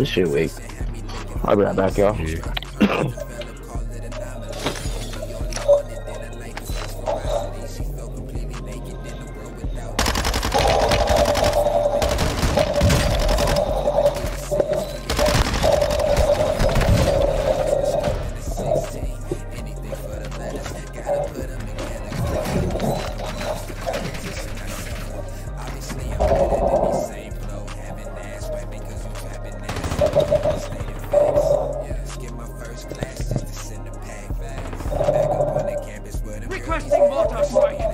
This shit weak. I'll be right back, y'all. Yeah. Requesting mortar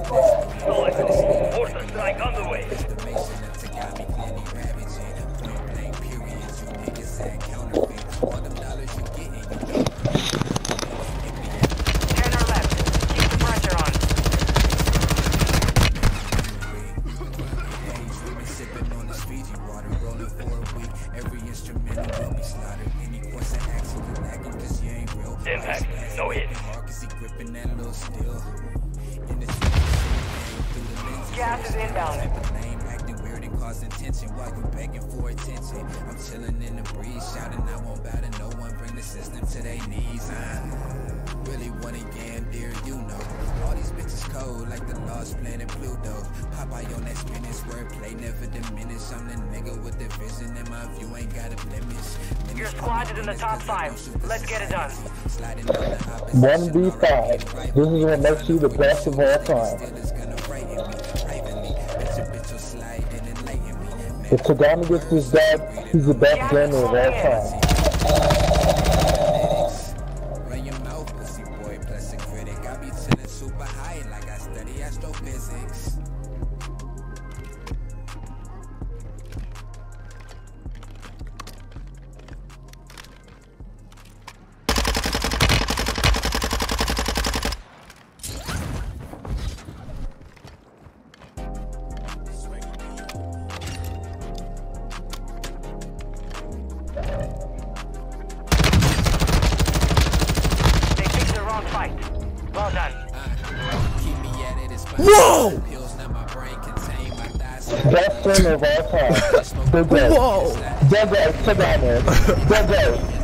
No hit. Gas is inbound. acting weird and causing tension while you begging for attention. I'm chilling in the breeze, shouting I won't bow to no one, bring the system to their knees. Uh, planet Pluto. Popeye on that Spanish wordplay, never diminish. I'm the nigga with the vision, and my view ain't got a blemish. Your squad is in the top five. Let's get it done. Sliding down the opposite. 1v5. This is what makes you the best of all time. It's gonna frighten me, privately. Bet your bitch will slide and enlighten me. If Tegami gets this dub, he's the best gamer of all time. Astrophysics. Whoa! pills, now my brain contain my thighs. Best gamer of all time. Whoa! Good game. Tegami. Good game.